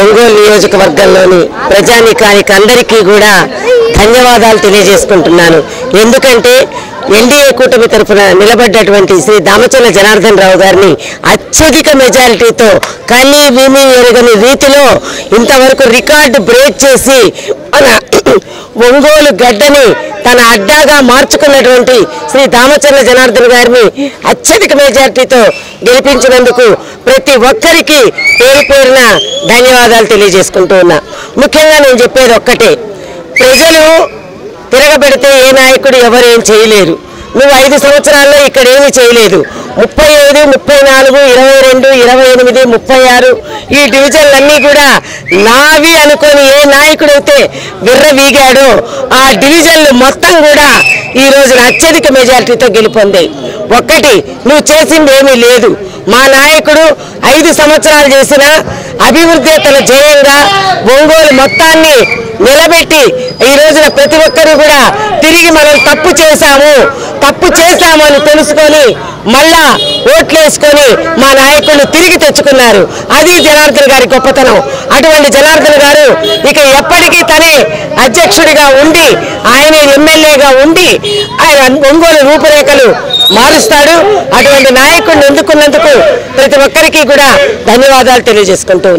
ఒంగోలు నియోజకవర్గంలోని ప్రజానీకానికి అందరికీ కూడా ధన్యవాదాలు తెలియజేసుకుంటున్నాను. ఎందుకంటే ఎన్డీఏ కూటమి తరఫున నిలబడ్డటువంటి శ్రీ దామచర్ల జనార్దన్ రావు గారిని అత్యధిక మెజారిటీతో కని విని ఎరగని రీతిలో ఇంతవరకు రికార్డు బ్రేక్ చేసి మన ఒంగోలు గడ్డని తన అడ్డాగా మార్చుకున్నటువంటి శ్రీ దామచర్ల జనార్దన్ గారిని అత్యధిక మెజార్టీతో గెలిపించినందుకు ప్రతి ఒక్కరికి పేరు పేరున ధన్యవాదాలు తెలియజేసుకుంటూ ఉన్నా. ముఖ్యంగా నేను చెప్పేది ఒక్కటే. ప్రజలు తిరగబెడితే ఏ నాయకుడు ఎవరేం చేయలేరు. నువ్వు ఐదు సంవత్సరాల్లో ఇక్కడ ఏమీ చేయలేదు. ముప్పై ఐదు ముప్పై నాలుగు ఇరవై రెండు ఇరవై ఎనిమిది ముప్పై ఆరు ఈ డివిజన్లన్నీ కూడా నావి అనుకొని ఏ నాయకుడైతే విర్రవీగాడో ఆ డివిజన్లు మొత్తం కూడా ఈ రోజున అత్యధిక మెజారిటీతో గెలుపొందాయి. ఒక్కటి నువ్వు చేసింది ఏమీ లేదు. మా నాయకుడు ఐదు సంవత్సరాలు చేసిన అభివృద్ధి తన జయంగా ఒంగోలు మొత్తాన్ని నిలబెట్టి ఈ రోజున ప్రతి ఒక్కరూ కూడా తిరిగి మనం తప్పు చేశాము. తప్పు చేశామని తెలుసుకొని మళ్ళా ఓట్లేసుకొని మా నాయకులు తిరిగి తెచ్చుకున్నారు. అది జనార్దన్ గారి గొప్పతనం. అటువంటి జనార్దన్ గారు ఇక ఎప్పటికీ తనే అధ్యక్షుడిగా ఉండి ఆయన ఎమ్మెల్యేగా ఉండి ఆయన ఒంగోలు రూపురేఖలు మారుస్తాడు. అటువంటి నాయకుడిని ఎందుకున్నందుకు ప్రతి ఒక్కరికి కూడా ధన్యవాదాలు తెలియజేసుకుంటూ